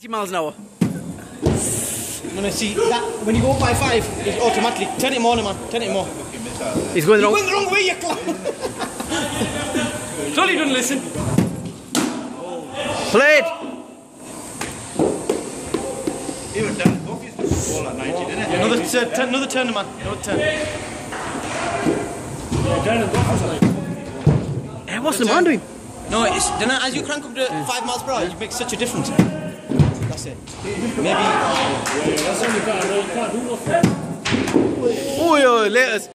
80 miles an hour. I'm gonna see that when you go by five, it's automatically turn it more, man. Turn it more. He's going the You wrong. went the wrong way, you clown. Jolly doesn't listen. Played. Even Dan Buff used to ball at 90, didn't it? Another turn, turn, another turn, man. Another turn. Hey, what's the man doing? No, it's as you crank up to five miles per hour, it makes such a difference. That's it. Maybe. Oh, yeah, laters.